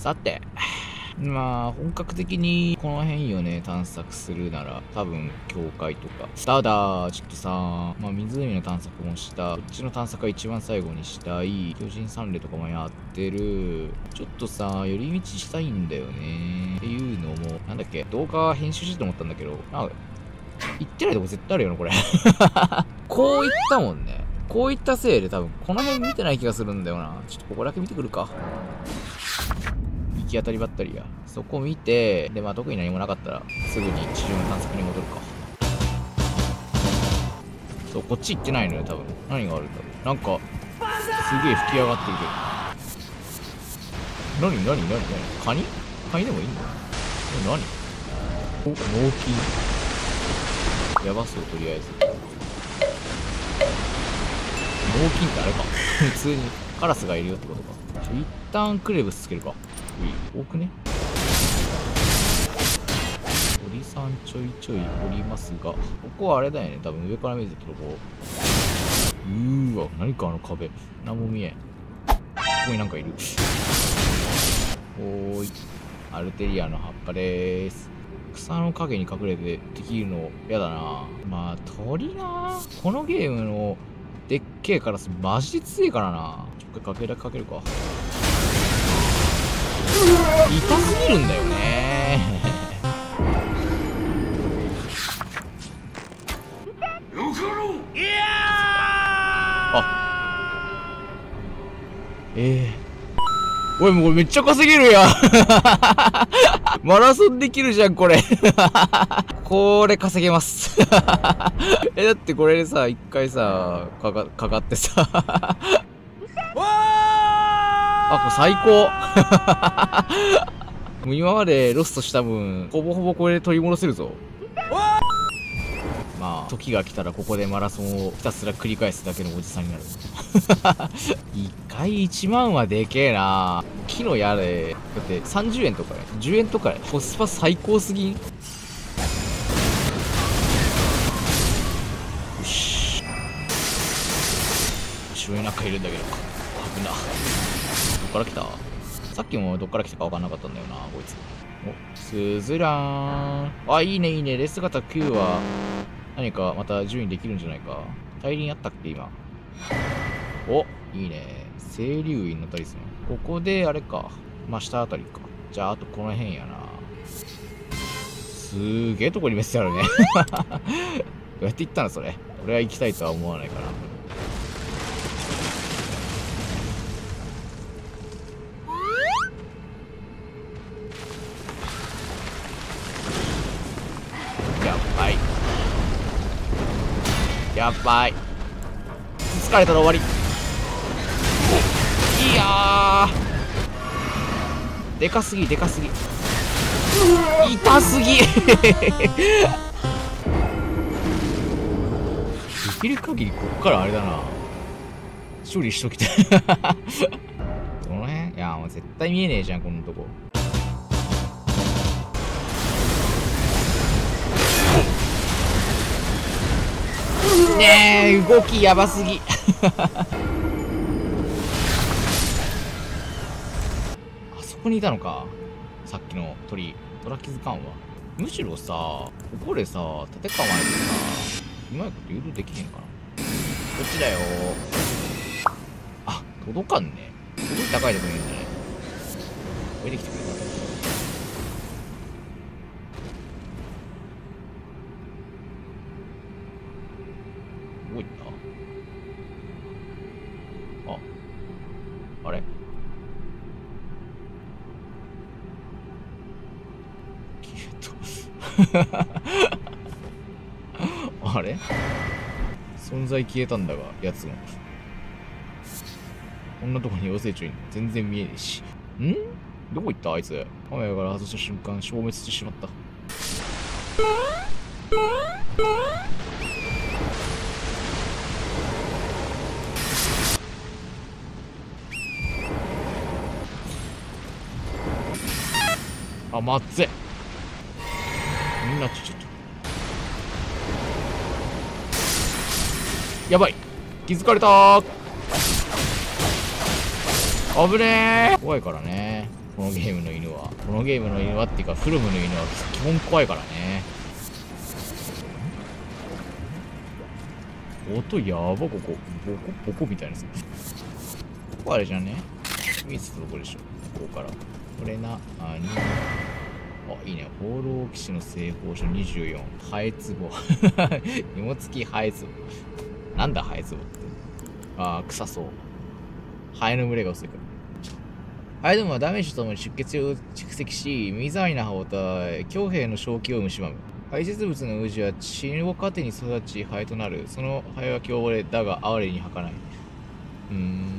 さて、まあ、本格的にこの辺をね、探索するなら、多分、教会とか。ただ、ちょっとさ、まあ、湖の探索もした。こっちの探索は一番最後にしたい。巨人三例とかもやってる。ちょっとさ、寄り道したいんだよね。っていうのも、なんだっけ、動画編集してと思ったんだけど、なんか、行ってないとこ絶対あるよな、これ。こういったもんね。こういったせいで多分、この辺見てない気がするんだよな。ちょっとここだけ見てくるか。き当たりばったりや。そこ見て、で、まあ特に何もなかったら、すぐに地上の探索に戻るか。そう、こっち行ってないのよ、多分。何があるんだろう。なんか、すげえ吹き上がってるけど。何何何何？カニ？カニでもいいんだ何？お、猛禽。やばそう、とりあえず。猛禽ってあれか。普通にカラスがいるよってことか。一旦クレブスつけるか。多くね？鳥さんちょいちょいおりますがここはあれだよね。多分上から見てるとこう。ーわ何かあの壁。何も見えん。ここになんかいる。おーい。アルテリアの葉っぱでーす。草の陰に隠れてできるの嫌だな。まあ鳥な。このゲームのでっけえカラスマジで強いからな。ちょっとかけだけかけるか。痛すぎるんだよね。あ。ええー、おいもうめっちゃ稼げるやん。マラソンできるじゃんこれ。これ稼げます。えだってこれでさ一回さかかかかってさあ、これ最高 もう今までロストした分、ほぼほぼこれで取り戻せるぞ。まあ、時が来たらここでマラソンをひたすら繰り返すだけのおじさんになる。一回1万はでけえな木の矢で、だって30円とかね、10円とかコスパ最高すぎんよし。後ろになんかいるんだけど、危な。から来た？さっきもどっから来たか分かんなかったんだよな、こいつ。お、スズラン。あ、いいね、いいね。レス型9は、何かまた順位できるんじゃないか。大輪あったっけ、今？お、いいね。清流院のタリスマン。ここで、あれか。真下あたりか。じゃあ、あとこの辺やな。すげえとこにメッセあるね。どうやって行ったのそれ。俺は行きたいとは思わないかな。やばい。やばい。疲れたら終わり。いやでかすぎでかすぎ。痛すぎ。できる限りこっからあれだな。処理しときたい。この辺？いやもう絶対見えねえじゃんこんなとこ。ねえ動きやばすぎ。あそこにいたのか。さっきの鳥。虎気づかんわむしろさここでさ立て構えてさうまいこと誘導できへんかな。こっちだよ。あ届かんね。すごい高いとこにいるんじゃない降りてきてくれた。在消えたんだが、やつが。こんなとこに妖精虫に全然見えねえし。ん？どこ行った？あいつ。カメラから外した瞬間消滅してしまった。あ、まっぜ。みんなちょっとやばい。気づかれた。危ねえ。怖いからね。このゲームの犬は。このゲームの犬はっていうかフルムの犬は基本怖いからね。音やばここ。ボコボコみたいなやここあれじゃね。見つとこでしょ。ここから。これなあに。あいいね。放浪騎士の製法書24ハエツボ。芋付きハエツボ。なんだハエツボって。ああ臭そう。ハエの群れが襲いかるハエどもはダメージとともに出血を蓄積し水浴びな歯をえ強兵の正気を蝕む排泄物のウジは血を糧に育ちハエとなる。そのハエは凶暴でだが哀れに儚い。うん。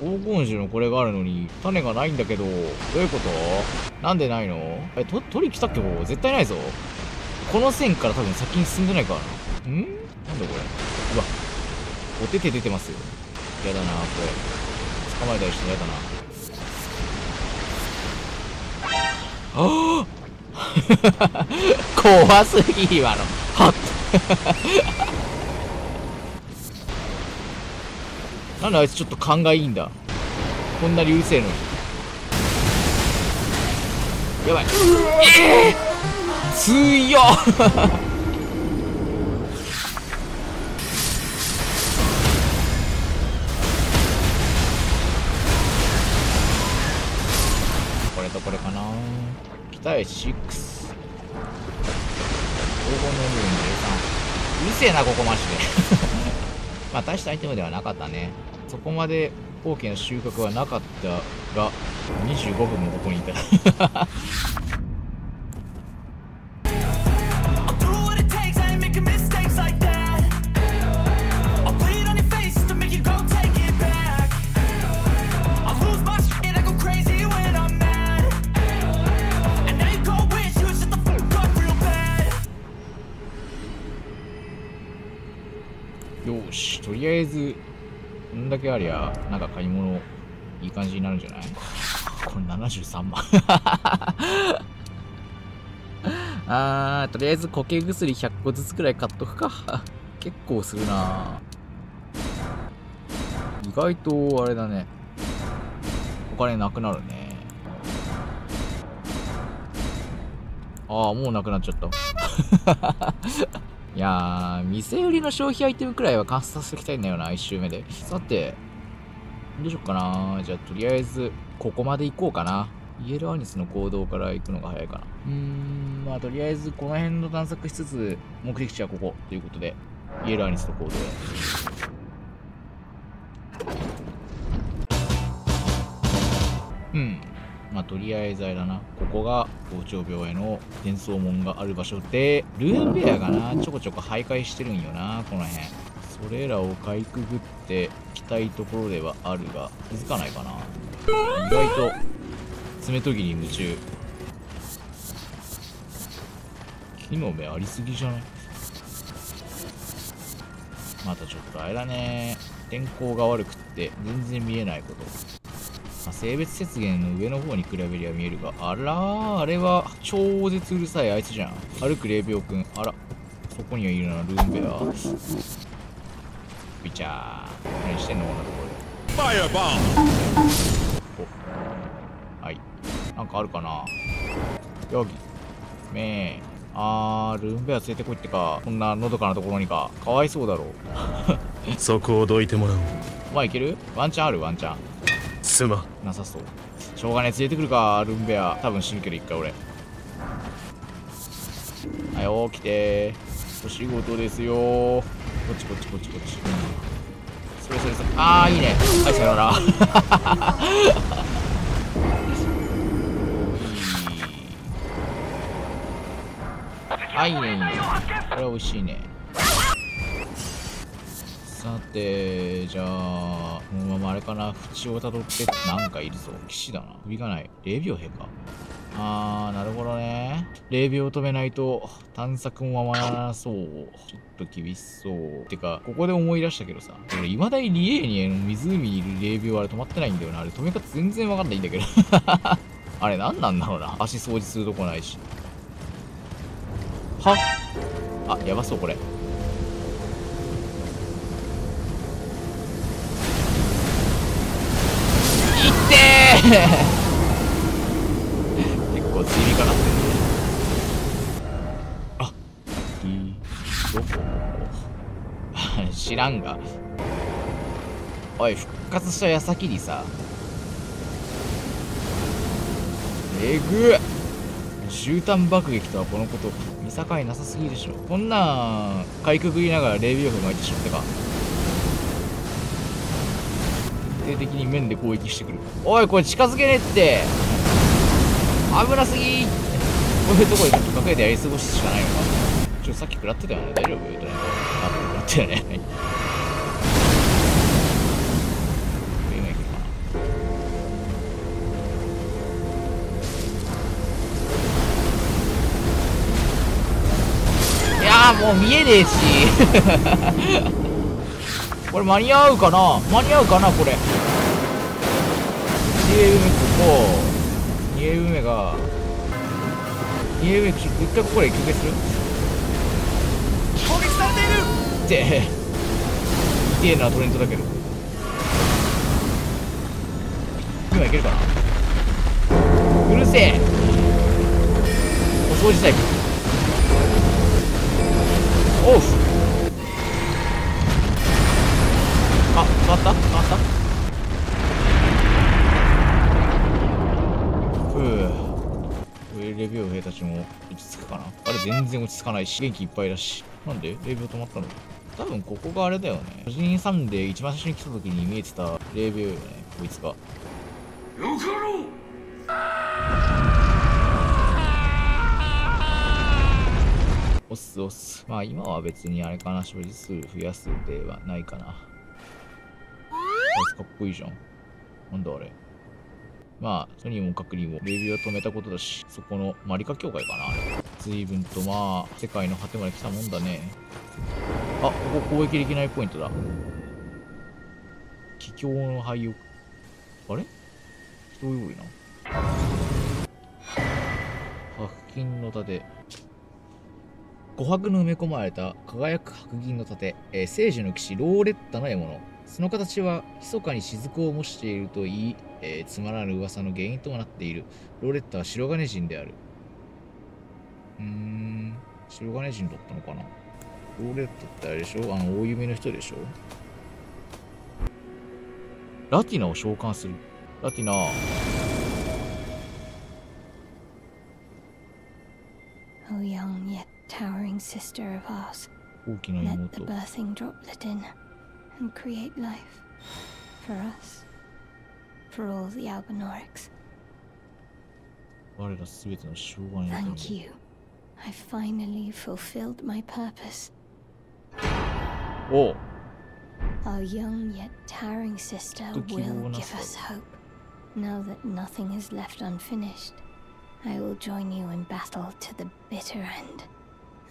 黄金樹のこれがあるのに種がないんだけどどういうこと？なんでないの？えと取り来たっけ？ここ。絶対ないぞ。この線から多分先に進んでないからな。ん？なんだこれ？うわ。お手手出てますよ。やだなこれ。捕まえたりしてやだな。ああ 怖すぎ今の。はっ。なんであいつちょっと勘がいいんだ。こんなにうるせえの。にやばい。ええー、強っ。これとこれかな。北へ6黄金の部分13うるせえなここマジで。まあ大したアイテムではなかったね。そこまで大きな収穫はなかったが25分もここにいた。よしとりあえずこんだけありゃなんか買い物いい感じになるんじゃない？これ73万。あーとりあえず固形薬100個ずつくらい買っとくか。結構するな。意外とあれだね。お金なくなるね。ああもうなくなっちゃったいやー、店売りの消費アイテムくらいは観察させておきたいんだよな、1周目で。さて、どうしよっかな。じゃあ、とりあえず、ここまで行こうかな。イエルアニスの行動から行くのが早いかな。うーん、まあ、とりあえず、この辺の探索しつつ、目的地はここ、ということで、イエルアニスの行動。うん。まあ、とりあえずあれだな。ここが、王朝病への伝送門がある場所で、ルーンベアがな、ちょこちょこ徘徊してるんよな、この辺。それらをかいくぐってきたいところではあるが、気づかないかな。意外と、爪研ぎに夢中。木の芽ありすぎじゃない？またちょっとあれだね。天候が悪くって全然見えないこと。まあ、性別雪原の上の方に比べりゃ見えるが、あらー、あれは超絶うるさいあいつじゃん。歩く霊廟くん。あら、そこにはいるな、ルーンベア。ビチャー。何してんのこんなところで。お。はい。なんかあるかなヨギ。めー。あー、ルーンベア連れてこいってか、こんなのどかなところにか。かわいそうだろう。そこをどいてもらおう。まあいける？ワンチャンある？ワンチャン。すまなさそう。しょうがねえ。連れてくるかルンベア。多分死ぬけど一回俺。はい起きて。お仕事ですよ。こっちこっちこっちこっち。それそれそれ。ああいいね。はいさよなら。はいいいねいいね。これは美味しいね。さてじゃあこのままあれかな。縁をたどってなんかいるぞ。騎士だな。首がない。0秒兵かあーなるほどね。0秒止めないと探索もままならそう。ちょっと厳しそう。てかここで思い出したけどさ。俺未だにリエーニエの湖にいる0秒あれ止まってないんだよな。あれ止め方全然わかんないんだけど。あれ何なんだろうな。足掃除するとこないし。はっ。あやばそうこれ。結構追尾かなって。ねあいいどこ知らんが。おい復活した矢先にさ。えぐっ。絨毯爆撃とはこのこと。見境なさすぎでしょ。こんなんかいくぐりながら霊美力巻いてしまってか。徹底的に面で攻撃してくる。おいこれ近づけねえって。危なすぎ。こういうとこでちょっと隠れてやり過ごすしかないのか。ちょっとさっき食らってたよね。大丈夫？トレンドあ食らってたよねいいやもう見えねえし。これ間に合うかな？間に合うかなこれ？2A 梅ここ。2A 梅が。2A 梅ちょっと一回ここで休憩する？攻撃されている！って痛えなトレントだけど。今いけるかな？うるせえ。お掃除タイプ。オフ落ち着くかな。あれ全然落ち着かないし元気いっぱいだし。なんで？レビュー止まったの？多分ここがあれだよね。個人さんで一番最初に来た時に見えてたレビューよねこいつが。よかろう。押す押す。まあ今は別にあれかな所持数増やすではないかな。あいつかっこいいじゃん。なんだあれ？まあとにもかくにもレビューを止めたことだしそこのマリカ協会かな随分とまあ世界の果てまで来たもんだね。あここ攻撃できないポイントだ。気境の灰をあれ？人多いな。白金の盾。琥珀の埋め込まれた輝く白銀の盾、えー聖樹の騎士ローレッタの獲物。その形は密かに雫を模しているといい、えーつまらぬ噂の原因ともなっている。ローレッタは白金人である。うーん白金人だったのかな？ローレッタってあれでしょ？あの大弓の人でしょ？ラティナを召喚する。ラティナ。大きな妹 and create life. For us. For all the Albinorix. Thank you. I finally fulfilled my purpose. Oh. Our young yet towering sister will give us hope. Now that nothing is left unfinished, I will join you in battle to the bitter end.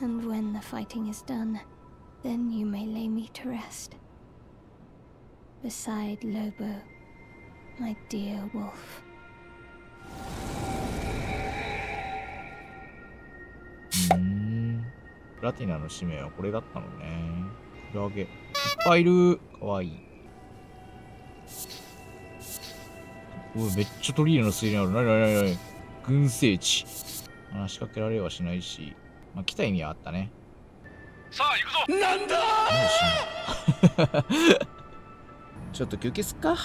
And when the fighting is done, then you may lay me to rest. Beside Lobo, my dear wolf. うーんラティナの使命はこれだったのねクラゲいっぱいいるかわいいうわめっちゃ鳥居の水にあるなになになに群生地話しかけられはしないしまあ来た意味はあったねさあ行くぞなんだなんで死んだちょっと休憩すっか。